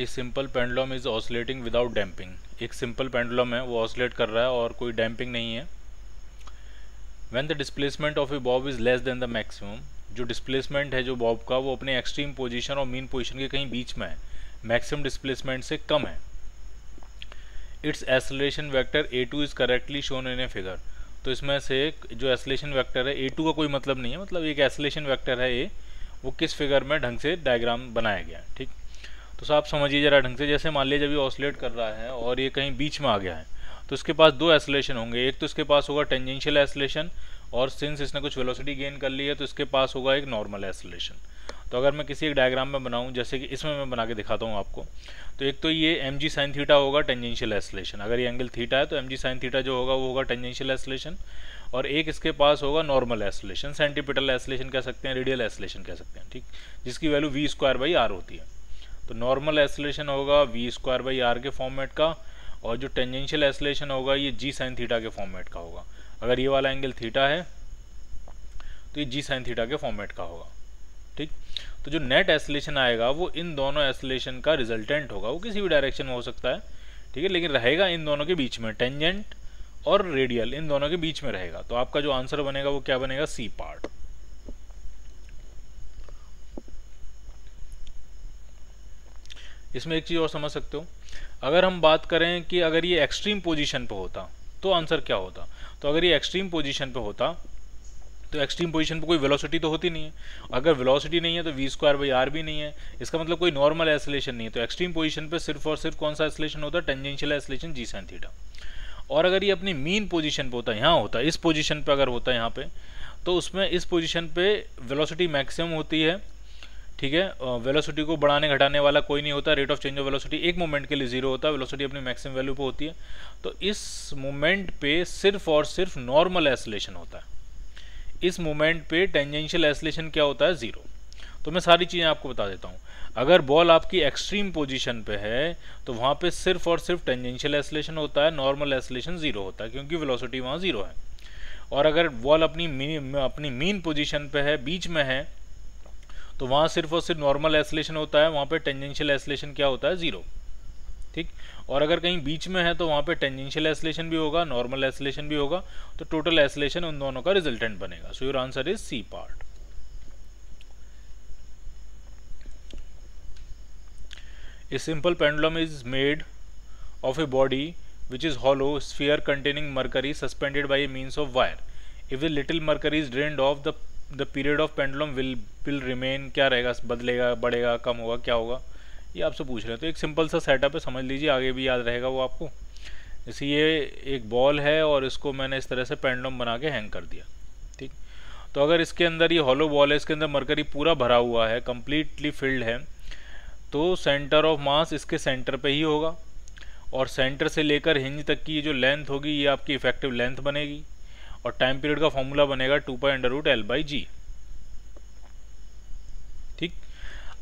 A simple pendulum is oscillating without damping एक simple pendulum है, वो ऑसिलेट कर रहा है और कोई डैम्पिंग नहीं है। When the displacement of a bob is less than the maximum जो डिस्प्लेसमेंट है जो बॉब का, वो अपने एक्सट्रीम पोजीशन और मीन पोजीशन के कहीं बीच में है। मैक्सिमम डिस्प्लेसमेंट से कम है। Its acceleration vector a two is correctly shown in a figure तो इसमें से जो एसलेशन वैक्टर है ए टू का कोई मतलब नहीं है। मतलब एक एसलेशन वैक्टर है ए वो किस फिगर में ढंग से डायग्राम बनाया गया ठीक? तो साहब समझिए ज़रा ढंग से, जैसे मान लीजिए जब ये ऑसलेट कर रहा है और ये कहीं बीच में आ गया है तो इसके पास दो एसलेशन होंगे। एक तो इसके पास होगा टेंजेंशियल एसलेशन और सिंस इसने कुछ वेलोसिटी गेन कर ली है तो इसके पास होगा एक नॉर्मल एसलेशन तो अगर मैं किसी एक डायग्राम में बनाऊँ, जैसे कि इसमें मैं बना के दिखाता हूँ आपको तो एक तो ये एम जी साइन थीटा होगा टेंजेंशियल एसलेशन अगर ये एंगल थीटा है तो एम जी साइन थीटा जो होगा, वो होगा टेंजेंशियल एसलेशन और एक इसके पास होगा नॉर्मल एसलेशन सेंटीपिटल एसलेशन कह सकते हैं रेडियल एसलेशन कह सकते हैं, ठीक? जिसकी value v square by r होती है। तो नॉर्मल एसलेशन होगा वी स्क्वायर बाई आर के फॉर्मेट का, और जो टेंजेंशियल एसलेशन होगा ये जी साइन थीटा के फॉर्मेट का होगा। अगर ये वाला एंगल थीटा है तो ये जी साइन थीटा के फॉर्मेट का होगा। ठीक? तो जो नेट एसलेशन आएगा, वो इन दोनों एसलेशन का रिजल्टेंट होगा। वो किसी भी डायरेक्शन में हो सकता है। ठीक है? लेकिन रहेगा इन दोनों के बीच में टेंजेंट और रेडियल इन दोनों के बीच में रहेगा। तो आपका जो आंसर बनेगा, वो क्या बनेगा? सी पार्ट इसमें एक चीज़ और समझ सकते हो। अगर हम बात करें कि अगर ये एक्सट्रीम पोजीशन पे होता तो आंसर क्या होता? तो अगर ये एक्सट्रीम पोजीशन पे होता तो एक्सट्रीम पोजीशन पे कोई वेलोसिटी तो होती नहीं है। अगर वेलोसिटी नहीं है तो वी स्क्वायर बाई आर भी नहीं है। इसका मतलब कोई नॉर्मल एसलेशन नहीं है। तो एक्सट्रीम पोजीशन पे सिर्फ़ और सिर्फ़ कौन सा एसलेशन होता? है tangential acceleration g sine theta और अगर ये अपनी मीन पोजीशन पे होता, यहाँ होता, इस पोजीशन पे अगर होता यहाँ पे तो उसमें इस पोजीशन पे वेलोसिटी मैक्सिमम होती है। ठीक है? वेलोसिटी को बढ़ाने, घटाने वाला कोई नहीं होता rate of change of velocity एक मोमेंट के लिए ज़ीरो होता है वेलोसिटी अपनी मैक्सिमम वैल्यू पे होती है। तो इस मोमेंट पे सिर्फ़ और सिर्फ़ नॉर्मल एसलेशन होता है। इस मोमेंट पे टेंजेंशियल एसलेशन क्या होता है? ज़ीरो तो मैं सारी चीज़ें आपको बता देता हूँ। अगर बॉल आपकी एक्सट्रीम पोजीशन पे है तो वहाँ पे सिर्फ़ और सिर्फ़ टेंजेंशियल एसलेशन होता है नॉर्मल एसलेशन ज़ीरो होता है, क्योंकि वेलोसिटी वहाँ ज़ीरो है। और अगर बॉल अपनी अपनी मीन पोजीशन पे है, बीच में है तो वहाँ सिर्फ़ और सिर्फ़ नॉर्मल एसोलेशन होता है, वहाँ पर टेंजेंशियल एसोलेशन क्या होता है? ज़ीरो ठीक? और अगर कहीं बीच में है तो वहाँ पे टेंजेंशियल एसलेशन भी होगा नॉर्मल एसोलेशन भी होगा तो टोटल एसोलेशन उन दोनों का रिजल्टेंट बनेगा। So your answer is C part a simple pendulum is made of a body which is hollow sphere containing mercury suspended by a means of wire if the little mercury is drained off the the period of pendulum will will remain क्या रहेगा, बदलेगा, बढ़ेगा, कम होगा, क्या होगा, ये आपसे पूछ रहे हैं। तो एक सिंपल सा सेटअप है, समझ लीजिए, आगे भी याद रहेगा वो आपको। जैसे ये एक बॉल है और इसको मैंने इस तरह से पेंडुलम बना के हैंग कर दिया, ठीक? तो अगर इसके अंदर ये हॉलो बॉल है, इसके अंदर मरकरी पूरा भरा हुआ है कम्प्लीटली फिल्ड है तो सेंटर ऑफ़ मास इसके सेंटर पे ही होगा। और सेंटर से लेकर हिंज तक की जो लेंथ होगी, ये आपकी इफ़ेक्टिव लेंथ बनेगी। और टाइम पीरियड का फॉर्मूला बनेगा two pi under root l by g ठीक?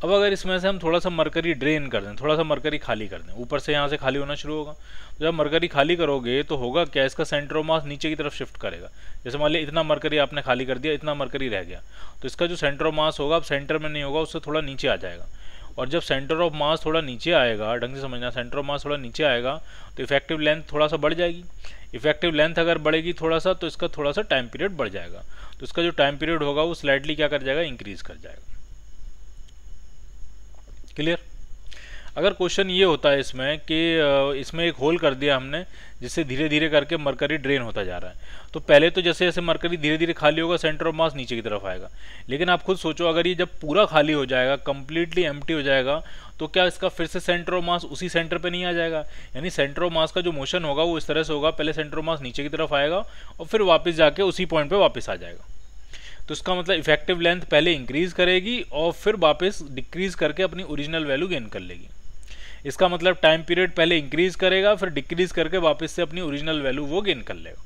अब अगर इसमें से हम थोड़ा सा मरकरी ड्रेन कर दें थोड़ा सा मरकरी खाली कर दें, ऊपर से यहाँ से खाली होना शुरू होगा। तो जब मरकरी खाली करोगे तो होगा क्या? इसका सेंटर ऑफ़ मास नीचे की तरफ़ शिफ्ट करेगा। जैसे मान लिया इतना मरकरी आपने खाली कर दिया, इतना मरकरी रह गया। तो इसका जो सेंटर ऑफ़ मास होगा, अब सेंटर में नहीं होगा, उससे थोड़ा नीचे आ जाएगा। और जब सेंटर ऑफ़ मास थोड़ा नीचे आएगा, ढंग से समझना सेंटर ऑफ़ मास थोड़ा नीचे आएगा तो इफ़ेक्टिव लेंथ थोड़ा सा बढ़ जाएगी। इफ़ेक्टिव लेंथ अगर बढ़ेगी थोड़ा सा तो इसका थोड़ा सा टाइम पीरियड बढ़ जाएगा। तो इसका जो टाइम पीरियड होगा, वो स्लाइडली क्या कर जाएगा इंक्रीज कर जाएगा। क्लियर अगर क्वेश्चन ये होता है इसमें कि इसमें एक होल कर दिया हमने, जिससे धीरे धीरे करके मरकरी ड्रेन होता जा रहा है। तो पहले तो जैसे जैसे मरकरी धीरे धीरे खाली होगा सेंटर ऑफ़ मास नीचे की तरफ़ आएगा। लेकिन आप खुद सोचो, अगर ये जब पूरा खाली हो जाएगा कंप्लीटली एम्प्टी हो जाएगा तो क्या इसका फिर से सेंटर ऑफ़ मास उसी सेंटर पे नहीं आ जाएगा? यानी सेंटर ऑफ़ मास का जो मोशन होगा, वो इस तरह से होगा, पहले सेंटर ऑफ़ मास नीचे की तरफ़ आएगा और फिर वापस जाके उसी पॉइंट पे वापस आ जाएगा। तो इसका मतलब इफ़ेक्टिव लेंथ पहले इंक्रीज करेगी और फिर वापस डिक्रीज करके अपनी ओरिजिनल वैल्यू गेन कर लेगी। इसका मतलब टाइम पीरियड पहले इंक्रीज करेगा, फिर डिक्रीज करके वापस से अपनी ओरिजिनल वैल्यू वो गेन कर लेगा।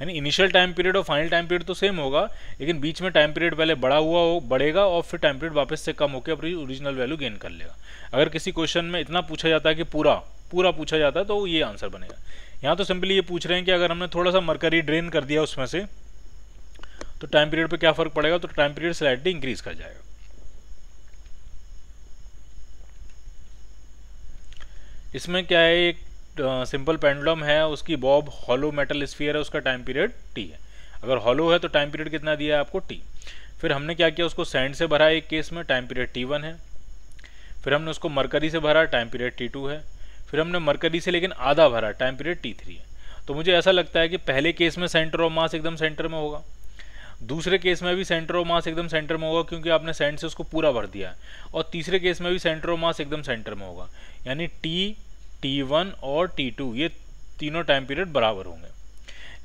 यानी इनिशियल टाइम पीरियड और फाइनल टाइम पीरियड तो सेम होगा, लेकिन बीच में टाइम पीरियड पहले बड़ा हुआ हो, बढ़ेगा और फिर टाइम पीरियड वापस से कम होकर अपनी ओरिजिनल वैल्यू गेन कर लेगा। अगर किसी क्वेश्चन में इतना पूछा जाता है कि पूरा पूरा पूछा जाता है तो ये आंसर बनेगा। यहाँ तो सिंपली ये पूछ रहे हैं कि अगर हमने थोड़ा सा मरकरी ड्रेन कर दिया उसमें से तो टाइम पीरियड पर क्या फ़र्क पड़ेगा? तो टाइम पीरियड स्लाइडली इंक्रीज कर जाएगा। इसमें क्या है, एक सिंपल पेंडुलम है, उसकी बॉब हॉलो मेटल स्फीयर है, उसका टाइम पीरियड टी है। अगर हॉलो है तो टाइम पीरियड कितना दिया है आपको? टी फिर हमने क्या किया, उसको सैंड से भरा, एक केस में टाइम पीरियड टी वन है। फिर हमने उसको मरकरी से भरा टाइम पीरियड टी टू है। फिर हमने मरकरी से लेकिन आधा भरा टाइम पीरियड टी थ्री है। तो मुझे ऐसा लगता है कि पहले केस में सेंटर ऑफ़ मास एकदम सेंटर में होगा। दूसरे केस में भी सेंटर ऑफ़ मास एकदम सेंटर में होगा, क्योंकि आपने सेंट से उसको पूरा भर दिया है। और तीसरे केस में भी सेंटर ऑफ़ मास एकदम सेंटर में होगा। यानी टी टी वन और टी टू ये तीनों टाइम पीरियड बराबर होंगे।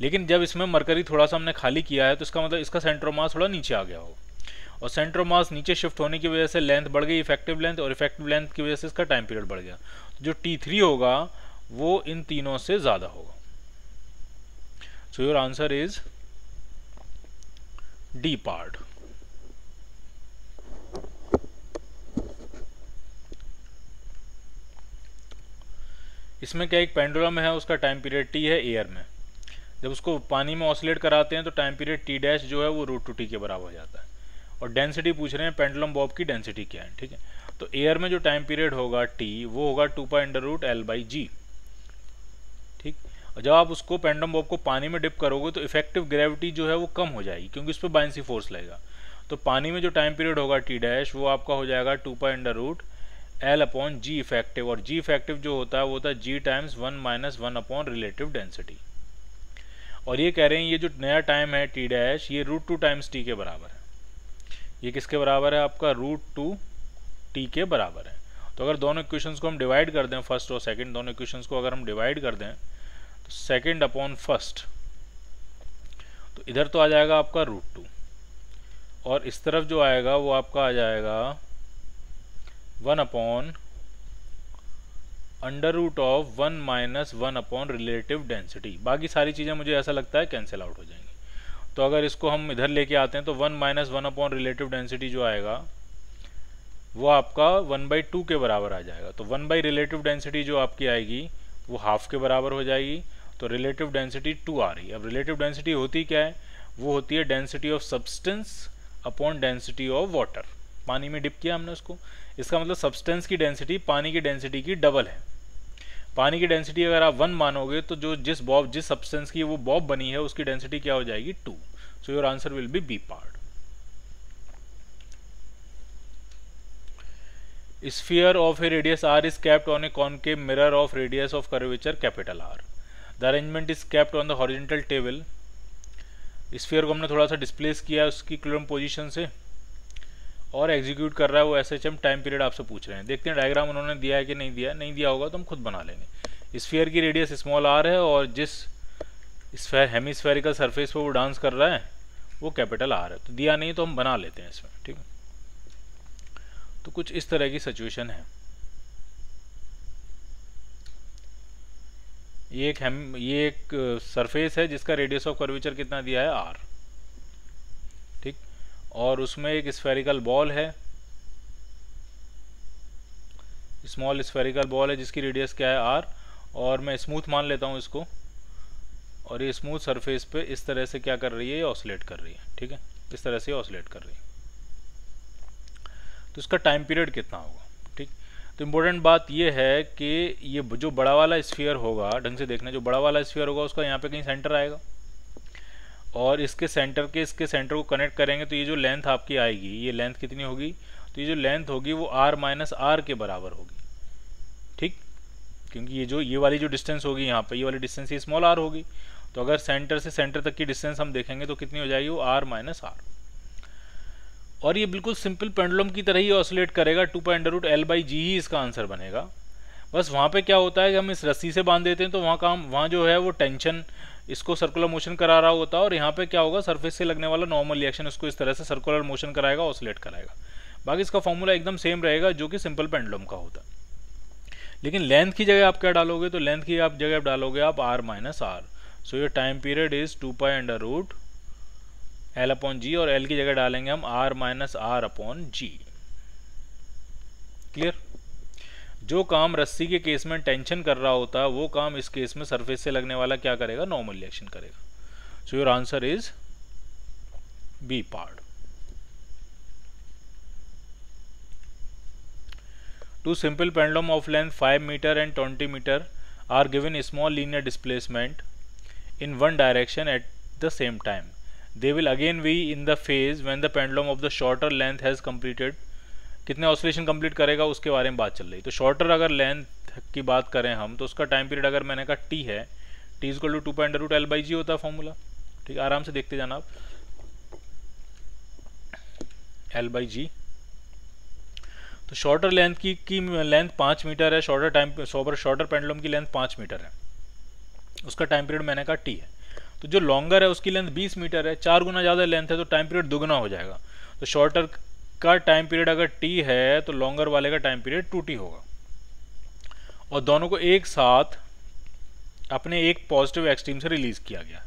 लेकिन जब इसमें मरकरी थोड़ा सा हमने खाली किया है तो इसका मतलब इसका सेंटर ऑफ़ मास थोड़ा नीचे आ गया हो और सेंटर मास नीचे शिफ्ट होने की वजह से लेंथ बढ़ गई इफ़ेक्टिव लेंथ और इफ़ेक्टिव लेंथ की वजह से इसका टाइम पीरियड बढ़ गया। जो टी थ्री होगा, वो इन तीनों से ज़्यादा होगा। So your answer is D part. इसमें क्या एक पेंडुलम है, उसका टाइम पीरियड टी है एयर में। जब उसको पानी में ऑसिलेट कराते हैं तो टाइम पीरियड टी डैश जो है, वो रूट टू टी के बराबर हो जाता है। और डेंसिटी पूछ रहे हैं, पेंडुलम बॉब की डेंसिटी क्या है, ठीक है? तो एयर में जो टाइम पीरियड होगा टी, वो होगा two pi under root l by g. और जब आप उसको पेंडुलम बॉब को पानी में डिप करोगे तो इफ़ेक्टिव ग्रेविटी जो है वो कम हो जाएगी, क्योंकि उस पर बाइंसी फोर्स लगेगा। तो पानी में जो टाइम पीरियड होगा टी डैश वो आपका हो जाएगा two pi under root l upon g effective और जी इफ़ेक्टिव जो होता है, वो होता है g times one minus one upon relative density और ये कह रहे हैं, ये जो नया टाइम है टी डैश ये रूट टू टाइम्स टी के बराबर है। ये किसके बराबर है? आपका रूट टू टी के बराबर है। तो अगर दोनों इक्वेशंस को हम डिवाइड कर दें फ़र्स्ट और सेकंड दोनों इक्वेशंस को अगर हम डिवाइड कर दें सेकंड अपॉन फ़र्स्ट तो इधर तो आ जाएगा आपका रूट टू और इस तरफ़ जो आएगा, वो आपका आ जाएगा one upon under root of one minus one upon relative density बाकी सारी चीज़ें मुझे ऐसा लगता है कैंसिल आउट हो जाएँगी. तो अगर इसको हम इधर लेके आते हैं तो one minus one upon relative density जो आएगा, वो आपका वन बाई टू के बराबर आ जाएगा. तो वन बाई रिलेटिव डेंसिटी जो आपकी आएगी, वो हाफ़ के बराबर हो जाएगी. तो रिलेटिव डेंसिटी टू आ रही है। अब रिलेटिव डेंसिटी होती क्या है? वो होती है density of substance upon density of water पानी में डिप किया हमने उसको। इसका मतलब सब्सटेंस की डेंसिटी पानी की डेंसिटी की डबल है। पानी की डेंसिटी अगर आप वन मानोगे तो जो जिस बॉब जिस सब्सटेंस की वो बॉब बनी है, उसकी डेंसिटी क्या हो जाएगी? Two so your answer will be B part sphere of a radius r is kept on a concave mirror of radius of curvature capital R. The arrangement is kept on the horizontal table sphere को हमने थोड़ा सा displace किया उसकी क्लोरम position से और execute कर रहा है वो S H M time period आपसे पूछ रहे हैं। देखते हैं डायग्राम उन्होंने दिया है कि नहीं दिया नहीं दिया होगा तो हम खुद बना लेंगे। स्फीयर की रेडियस स्मॉल आर है और जिस स्फेयर हेमीस्फेरिकल सरफेस पर वो डांस कर रहा है, वो कैपिटल आर है। तो दिया नहीं तो हम बना लेते हैं इसमें, ठीक है? तो कुछ इस तरह की सिचुएशन है। ये एक हेम ये एक सरफेस है जिसका रेडियस ऑफ़ कर्वेचर कितना दिया है? आर ठीक? और उसमें एक स्फेरिकल बॉल है। स्मॉल स्फेरिकल बॉल है जिसकी रेडियस क्या है? आर और मैं स्मूथ मान लेता हूँ इसको। और ये स्मूथ सरफेस पे इस तरह से क्या कर रही है? ये ऑसलेट कर रही है। ठीक है? इस तरह से ऑसलेट कर रही है। तो इसका टाइम पीरियड कितना होगा? ठीक? तो इम्पोर्टेंट बात ये है कि ये जो बड़ा वाला स्फीयर होगा, ढंग से देखना, जो बड़ा वाला स्फीयर होगा, उसका यहाँ पे कहीं सेंटर आएगा। और इसके सेंटर के, इसके सेंटर को कनेक्ट करेंगे तो ये जो लेंथ आपकी आएगी, ये लेंथ कितनी होगी? तो ये जो लेंथ होगी वो आर माइनस आर के बराबर होगी। ठीक? क्योंकि ये जो, ये वाली जो डिस्टेंस होगी यहाँ पे, ये वाली डिस्टेंस ये स्मॉल आर होगी। तो अगर सेंटर से सेंटर तक की डिस्टेंस हम देखेंगे तो कितनी हो जाएगी? वो आर माइनस आर और ये बिल्कुल सिंपल पेंडुलम की तरह ही ऑसोलेट करेगा, two pi under root l by g ही इसका आंसर बनेगा। बस वहाँ पे क्या होता है कि हम इस रस्सी से बाँध देते हैं तो वहाँ का हम, वहाँ जो है वो टेंशन, इसको सर्कुलर मोशन करा रहा होता है, और यहाँ पे क्या होगा सरफेस से लगने वाला नॉर्मल रिएक्शन इसको इस तरह से सर्कुलर मोशन कराएगा ऑसोलेट कराएगा। बाकी इसका फॉर्मूला एकदम सेम रहेगा, जो कि सिंपल पेंडुलम का होता है। लेकिन लेंथ की जगह आप क्या डालोगे तो लेंथ की आप जगह आप डालोगे आप r minus r so your time period is two pi under root l upon g और एल की जगह डालेंगे हम r minus r upon g clear जो काम रस्सी के केस में टेंशन कर रहा होता है वो काम इस केस में सरफेस से लगने वाला क्या करेगा? नॉर्मल रिएक्शन करेगा. So your answer is B part Two simple pendulum of length 5 meter and 20 meter are given a small linear displacement in one direction at the same time. They will again be in the phase when the pendulum of the shorter length has completed. कितने oscillation complete करेगा, उसके बारे में बात चल रही तो shorter अगर लेंथ की बात करें हम तो उसका टाइम पीरियड अगर मैंने कहा टी है t is two two point root l by g होता है फॉर्मूला ठीक है, आराम से देखते जाना आप। एल बाई जी तो शॉर्टर लेंथ की की लेंथ पाँच मीटर है shorter time sober shorter pendulum की लेंथ पाँच मीटर है। उसका टाइम पीरियड मैंने कहा टी है। तो जो लॉन्गर है, उसकी लेंथ बीस मीटर है, चार गुना ज़्यादा लेंथ है तो टाइम पीरियड दुगना हो जाएगा। तो शॉर्टर का टाइम पीरियड अगर टी है तो लॉन्गर वाले का टाइम पीरियड टू टी होगा। और दोनों को एक साथ अपने एक पॉजिटिव एक्सट्रीम से रिलीज़ किया गया।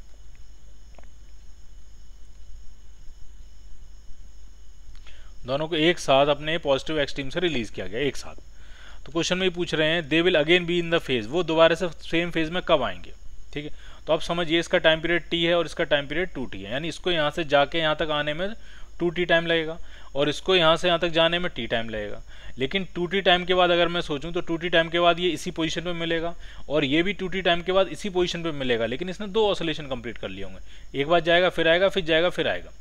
दोनों को एक साथ अपने पॉजिटिव एक्सट्रीम से रिलीज़ किया गया, एक साथ। तो क्वेश्चन में पूछ रहे हैं they will again be in the phase वो दोबारा से सेम फ़ेज़ में कब आएँगे? ठीक है? तो आप समझिए इसका टाइम पीरियड टी है और इसका टाइम पीरियड टू टी है। यानी इसको यहाँ से जाके यहाँ तक आने में टू टी टाइम लगेगा और इसको यहाँ से यहाँ तक जाने में टी टाइम लगेगा। लेकिन टू टी टाइम के बाद अगर मैं सोचूं तो टू टी टाइम के बाद ये इसी पोजीशन पे मिलेगा, और ये भी टू टी टाइम के बाद इसी पोजीशन पे मिलेगा, लेकिन इसने दो ऑसोलेशन कंप्लीट कर लिए होंगे। एक बार जाएगा, फिर आएगा, फिर जाएगा, फिर आएगा।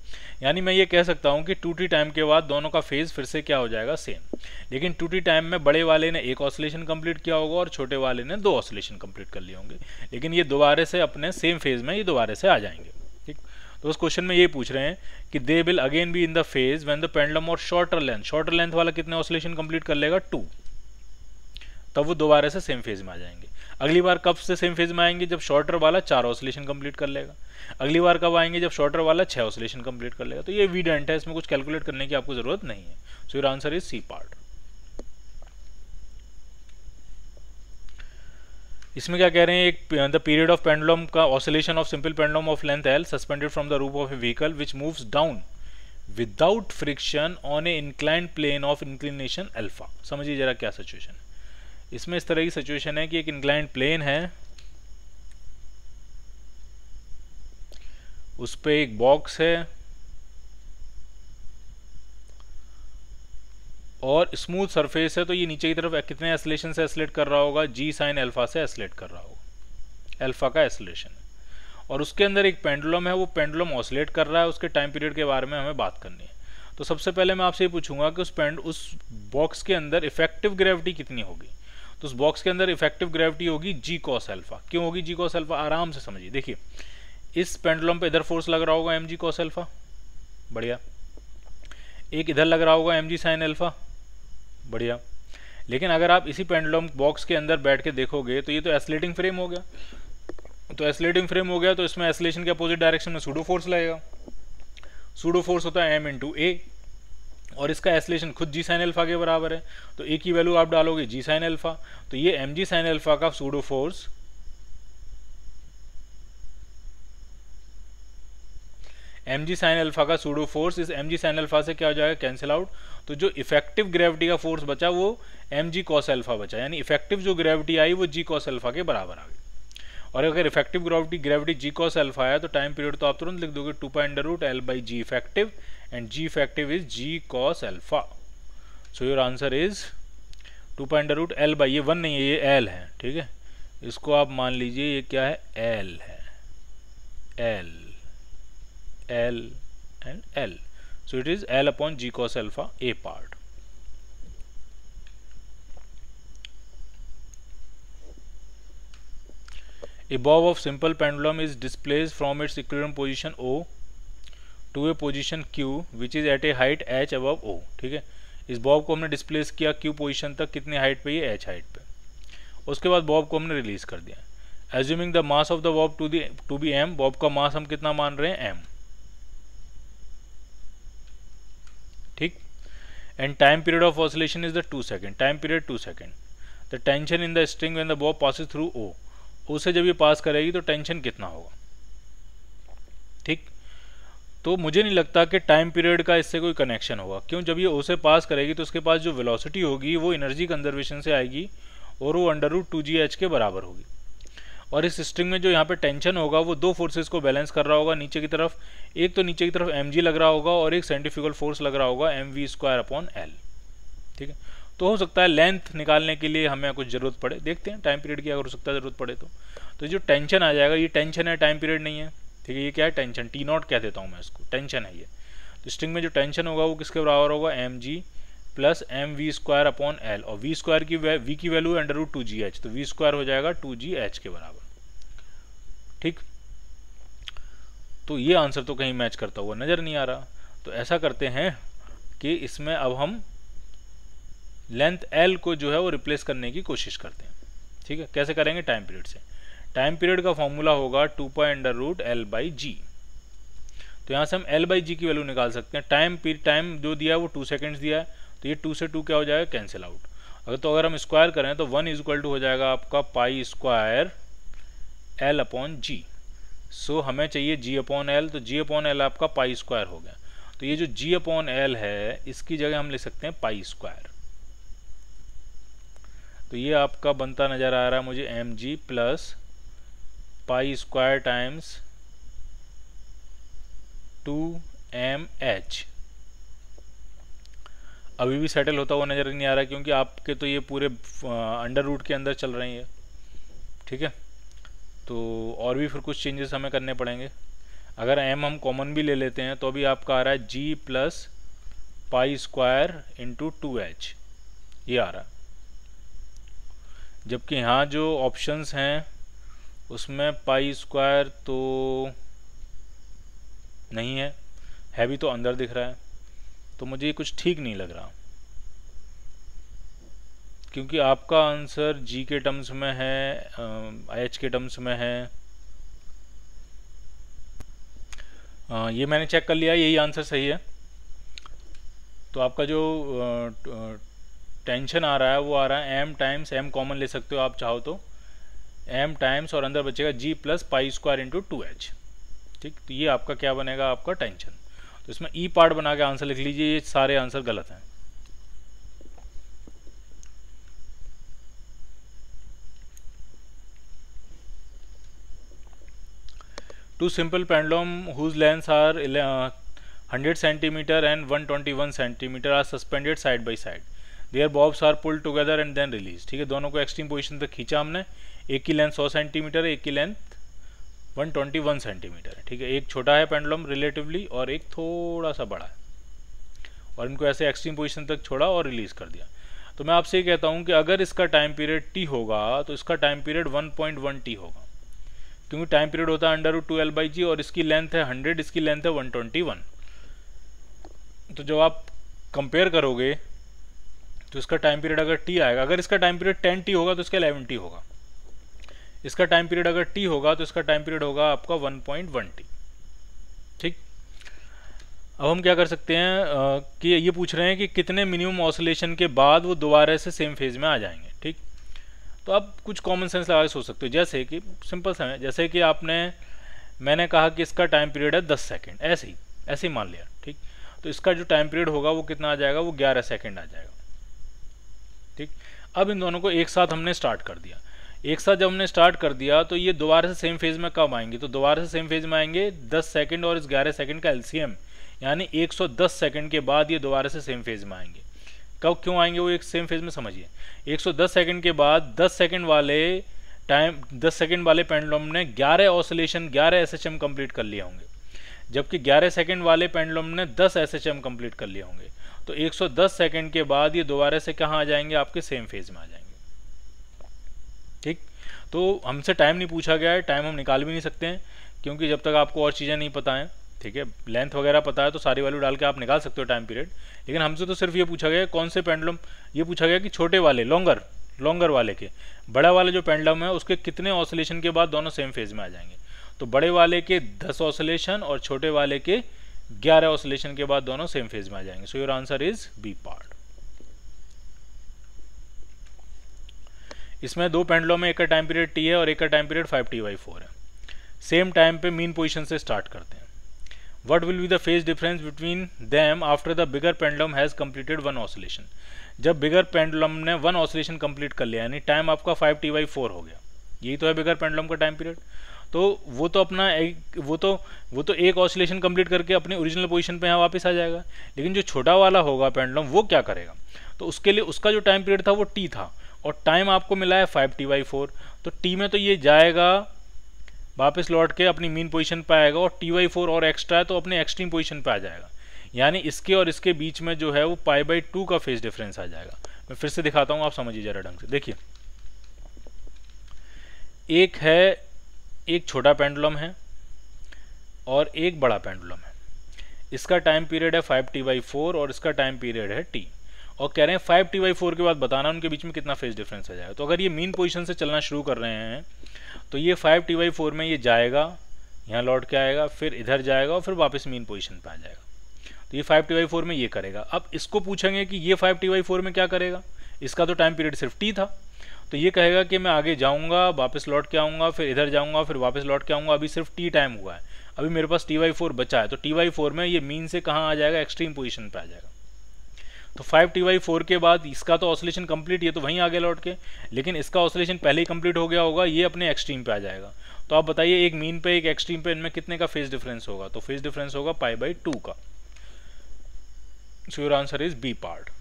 यानी मैं ये कह सकता हूँ कि टू टी टाइम के बाद दोनों का फ़ेज़ फिर से क्या हो जाएगा सेम लेकिन टू टी टाइम में बड़े वाले ने एक ऑसोलेशन कंप्लीट किया होगा, और छोटे वाले ने दो ऑसोलेशन कंप्लीट कर लिए होंगे। लेकिन ये दोबारे से अपने सेम फ़ेज़ में ये दोबारे से आ जाएँगे। तो उस क्वेश्चन में ये पूछ रहे हैं कि they will again be in the phase when the pendulum और शॉर्टर लेंथ शॉर्टर लेंथ वाला कितने ऑसोलेशन कंप्लीट कर लेगा? टू तब वो दोबारा से सेम फ़ेज़ में आ जाएँगे। अगली बार कब से सेम फ़ेज़ में आएँगे? जब शॉर्टर वाला चार ऑसोलेशन कंप्लीट कर लेगा। अगली बार कब आएँगे? जब शॉर्टर वाला छह ऑसोलेशन कंप्लीट कर लेगा। तो ये वीडेंट है, इसमें कुछ कैलकुलेट करने की आपको ज़रूरत नहीं है। So your answer is C part इसमें क्या कह रहे हैं, एक द पीरियड ऑफ़ पेंडुलम का oscillation of simple pendulum of length l suspended from the roof of a vehicle which moves down without friction on a inclined plane of inclination alpha समझिए जरा क्या सिचुएशन है। इसमें इस तरह की situation है कि एक इंक्लाइंड प्लेन है, उस पर एक बॉक्स है और स्मूथ सरफेस है तो ये नीचे की तरफ़ कितने एसलेशन से एसलेट कर रहा होगा? जी साइन एल्फा से एसलेट कर रहा होगा। एल्फा का एसलेशन और उसके अंदर एक पेंडुलम है, वो पेंडुलम ऑसलेट कर रहा है, उसके टाइम पीरियड के बारे में हमें बात करनी है। तो सबसे पहले मैं आपसे ये पूछूँगा कि उस पेंड उस बॉक्स के अंदर इफ़ेक्टिव ग्रेविटी कितनी होगी? तो उस बॉक्स के अंदर इफ़ेक्टिव ग्रेविटी होगी जी कॉस एल्फा क्यों होगी जी कॉस एल्फा आराम से समझिए। देखिए, इस पेंडुलम पे इधर फोर्स लग रहा होगा एम जी कॉस एल्फा बढ़िया। एक इधर लग रहा होगा एम जी साइन अल्फ़ा बढ़िया। लेकिन अगर आप इसी पेंडुलम बॉक्स के अंदर बैठ के देखोगे तो ये तो एसलेटिंग फ्रेम हो गया। तो एसलेटिंग फ्रेम हो गया तो इसमें एसलेशन के अपोजिट डायरेक्शन में सूडो फोर्स लगेगा सूडो फोर्स होता है एम इंटू ए और इसका एसलेशन खुद जी साइन एल्फा के बराबर है। तो ए की वैल्यू आप डालोगे जी साइन एल्फा तो ये एम जी साइन एल्फा का pseudo force m g sine alpha का सूडो फोर्स इस एम जी साइन अल्फ़ा से क्या हो जाएगा? कैंसिल आउट तो जो इफ़ेक्टिव ग्रेविटी का फोर्स बचा, वो एम जी कॉस अल्फ़ा बचा। यानी इफ़ेक्टिव जो ग्रेविटी आई, वो जी कॉस अल्फ़ा के बराबर आ गई। और अगर effective gravity gravity g cos alpha है तो टाइम पीरियड तो आप तुरंत लिख दोगे two point root l by g effective and g effective is g cos alpha so your answer is two point root l by ये one नहीं है, ये एल है, ठीक है? इसको आप मान लीजिए, ये क्या है? एल है। L L and L. So it is L upon G cos alpha A part. A bob of simple pendulum is displaced from its equilibrium position O to a position Q which is at a height h above O. ठीक है इस Bob को हमने displace किया Q position तक कितनी height पे ये h हाइट पे उसके बाद बॉब को हमने रिलीज़ कर दिया assuming the mass of the bob to the to be m bob का मास हम कितना मान रहे हैं एम ठीक and time period of oscillation is the 2 second. Time period 2 second. The tension in the string when the bob passes through o. O से जब ये पास करेगी तो टेंशन कितना होगा? ठीक? तो मुझे नहीं लगता कि टाइम पीरियड का इससे कोई कनेक्शन होगा। क्यों? जब ये ओ से पास करेगी तो उसके पास जो वेलोसिटी होगी, वो एनर्जी कंजर्वेशन से आएगी और वो under root two g h के बराबर होगी। और इस स्ट्रिंग में जो यहाँ पे टेंशन होगा, वो दो फोर्सेस को बैलेंस कर रहा होगा, नीचे की तरफ़। एक तो नीचे की तरफ़ एमजी लग रहा होगा और एक साइंटिफिकल फोर्स लग रहा होगा m v square upon l ठीक है? तो हो सकता है लेंथ निकालने के लिए हमें कुछ ज़रूरत पड़े। देखते हैं टाइम पीरियड की अगर हो सकता है ज़रूरत पड़े तो। तो जो टेंशन आ जाएगा, ये टेंशन है टाइम पीरियड नहीं है। ठीक है, ये क्या है? टेंशन टी नॉट कह देता हूँ मैं इसको। टेंशन है ये। तो स्ट्रिंग में जो टेंशन होगा, वो किसके बराबर होगा? M g plus m v square upon l, और वी स्क्वायर की वी की value under root two g h तो वी स्क्वायर हो जाएगा टू जी एच के बराबर। ठीक? तो ये आंसर तो कहीं मैच करता हुआ नज़र नहीं आ रहा। तो ऐसा करते हैं कि इसमें अब हम लेंथ एल को जो है वो रिप्लेस करने की कोशिश करते हैं। ठीक है? कैसे करेंगे? टाइम पीरियड से। टाइम पीरियड का फॉर्मूला होगा two pi under root l by g. तो यहाँ से हम एल बाई जी की वैल्यू निकाल सकते हैं। टाइम टाइम जो दिया है वो टू सेकेंड्स दिया है। तो ये टू से टू क्या हो जाएगा? कैंसिल आउट अगर तो अगर हम स्क्वायर करें तो वन इज़ इक्वल टू हो जाएगा आपका pi square l upon g so हमें चाहिए जी अपॉन एल तो जी अपॉन एल आपका पाई स्क्वायर हो गया. तो ये जो जी अपॉन एल है, इसकी जगह हम ले सकते हैं पाई स्क्वायर तो ये आपका बनता नज़र आ रहा है मुझे m g plus pi square times two m h अभी भी सेटल होता हुआ नज़र नहीं आ रहा क्योंकि आपके तो ये पूरे अंडर रूट के अंदर चल रहे हैं ठीक है? तो और भी फिर कुछ चेंजेस हमें करने पड़ेंगे। अगर एम हम कॉमन भी ले लेते हैं तो अभी आपका आ रहा है g plus pi square into two h ये आ रहा जबकि यहाँ जो ऑप्शंस हैं, उसमें पाई स्क्वायर तो नहीं है। है भी तो अंदर दिख रहा है। तो मुझे ये कुछ ठीक नहीं लग रहा। क्योंकि आपका आंसर जी के टर्म्स में है आई एच के टर्म्स में है। आ, ये मैंने चेक कर लिया यही आंसर सही है। तो आपका जो टेंशन आ रहा है वो आ रहा है एम टाइम्स एम कॉमन ले सकते हो आप चाहो तो। एम टाइम्स और अंदर बचेगा g plus pi square into two h ठीक? तो ये आपका क्या बनेगा? आपका टेंशन तो इसमें ई पार्ट बना के आंसर लिख लीजिए, ये सारे आंसर गलत हैं। Two simple pendulum whose lengths are hundred centimetre and one twenty one centimetre are suspended side by side their bobs are pull together and then release ठीक है, दोनों को एक्सट्रीम पोजिशन तक खींचा हमने। एक की लेंथ सौ सेंटीमीटर एक की लेंथ 121 सेंटीमीटर है, ठीक है? एक छोटा है पेंडुलम रिलेटिवली और एक थोड़ा सा बड़ा है। और इनको ऐसे एक्सट्रीम पोजीशन तक छोड़ा और रिलीज़ कर दिया। तो मैं आपसे ये कहता हूँ कि अगर इसका टाइम पीरियड टी होगा तो इसका टाइम पीरियड 1.1 टी होगा। क्योंकि टाइम पीरियड होता है under two l by g और इसकी लेंथ है 100 इसकी लेंथ है 121 तो जब आप कंपेयर करोगे तो इसका टाइम पीरियड अगर टी आएगा, अगर इसका टाइम पीरियड टेन टी होगा तो इसका इलेवन टी होगा। इसका टाइम पीरियड अगर टी होगा तो इसका टाइम पीरियड होगा आपका 1.1 टी ठीक? अब हम क्या कर सकते हैं आ, कि ये पूछ रहे हैं कि कितने मिनिमम ऑसोलेशन के बाद वो दोबारा से सेम फ़ेज़ में आ जाएँगे ठीक? तो आप कुछ कॉमन सेंस लगा के सोच सकते हो। जैसे कि सिंपल समय जैसे कि आपने मैंने कहा कि इसका टाइम पीरियड है दस सेकेंड ऐसे ही ऐसे ही मान लिया ठीक? तो इसका जो टाइम पीरियड होगा वो कितना आ जाएगा? वो ग्यारह सेकेंड आ जाएगा ठीक? अब इन दोनों को एक साथ हमने स्टार्ट कर दिया। एक साथ जब हमने स्टार्ट कर दिया तो ये दोबारा से सेम फ़ेज़ में कब आएँगे? तो दोबारा से सेम फ़ेज़ में आएँगे 10 सेकंड और इस 11 सेकंड का एलसीएम यानी 110 सेकंड के बाद ये दोबारा से सेम फ़ेज़ में आएँगे। कब क्यों आएँगे वो एक सेम फ़ेज़ में समझिए। 110 सेकंड के बाद 10 सेकंड वाले टाइम 10 सेकंड वाले पेंडुलम ने 11 ऑसोलेशन 11 एसएचएम कंप्लीट कर लिए होंगे। जबकि 11 सेकंड वाले पेंडुलम ने 10 एसएचएम कंप्लीट कर लिए होंगे। तो 110 सेकंड के बाद ये दोबारा से कहाँ आ जाएँगे? आपके सेम फ़ेज़ में आ जाएँगे। ठीक? तो हमसे टाइम नहीं पूछा गया है टाइम हम निकाल भी नहीं सकते हैं, क्योंकि जब तक आपको और चीज़ें नहीं पता हैं, ठीक है? लेंथ वगैरह पता है तो सारी वैल्यू डाल के आप निकाल सकते हो टाइम पीरियड लेकिन हमसे तो सिर्फ़ ये पूछा गया कौन से पेंडलम ये पूछा गया कि छोटे वाले लॉन्गर लॉन्गर वाले के, बड़ा वाले जो पेंडलम है, उसके कितने ऑसोलेशन के बाद दोनों सेम फ़ेज़ में आ जाएँगे? तो बड़े वाले के 10 ऑसोलेशन और छोटे वाले के 11 ऑसोलेशन के बाद दोनों सेम फ़ेज़ में आ जाएँगे। So your answer is B part इसमें दो पेंडलों में एक का टाइम पीरियड टी है और एक का time period five T by four है। सेम टाइम पे मीन पोजीशन से स्टार्ट करते हैं। What will be the phase difference between them after the bigger pendulum has completed one oscillation जब बिगर पेंडलम ने वन ऑसोलेशन कंप्लीट कर लिया, यानी टाइम आपका फाइव टी वाई फोर हो गया। यही तो है बिगर पेंडलम का टाइम पीरियड तो वो तो अपना एक, वो तो वो तो एक ऑसिलेशन कंप्लीट करके अपनी ओरिजिनल पोजीशन पे यहाँ वापस आ जाएगा। लेकिन जो छोटा वाला होगा पेंडलम वो क्या करेगा? तो उसके लिए उसका जो टाइम पीरियड था, वो टी था। और टाइम आपको मिला है फाइव टी बाई फोर तो टी में तो ये जाएगा, वापस लौट के अपनी मीन पोजीशन पे आएगा और टी वाई फोर और एक्स्ट्रा है तो अपने एक्सट्रीम पोजीशन पे आ जाएगा। यानी इसके और इसके बीच में जो है वो पाई बाई टू का फ़ेज़ डिफरेंस आ जाएगा। मैं फिर से दिखाता हूँ, आप समझिए जरा ढंग से। देखिए, एक है, एक छोटा पेंडुलम है और एक बड़ा पेंडुलम है। इसका टाइम पीरियड है फाइव टी बाई फोर और इसका टाइम पीरियड है टी और कह रहे हैं फाइव टी बाई फोर के बाद बताना, उनके बीच में कितना फ़ेज़ डिफरेंस आ जाएगा। तो अगर ये मीन पोजीशन से चलना शुरू कर रहे हैं तो ये फाइव टी बाई फोर में ये जाएगा, यहाँ लौट के आएगा, फिर इधर जाएगा और फिर वापस मीन पोजिशन पर आ जाएगा। तो ये फाइव टी वाई फोर में ये करेगा। अब इसको पूछेंगे कि ये फाइव टी वाई फोर में क्या करेगा? इसका तो टाइम पीरियड सिर्फ़ टी था। तो ये कहेगा कि मैं आगे जाऊँगा, वापस लौट के आऊँगा, फिर इधर जाऊँगा, फिर वापस लौट के आऊँगा, अभी सिर्फ़ टी टाइम हुआ है। अभी मेरे पास टी वाई फोर बचा है। तो टी वाई फोर में ये मीन से कहाँ आ जाएगा? एक्सट्रीम पोजिशन पर आ जाएगा। तो फाइव टी वाई फोर के बाद इसका तो ऑसोलेशन कंप्लीट ये तो वहीं आ गया लौट के, लेकिन इसका ऑसोलेशन पहले ही कंप्लीट हो गया होगा, ये अपने एक्सट्रीम पे आ जाएगा। तो आप बताइए, एक मीन पे, एक एक्सट्रीम पे, इनमें कितने का फ़ेज़ डिफरेंस होगा? तो फ़ेज़ डिफरेंस होगा पाई बाई टू का। So your answer is B part.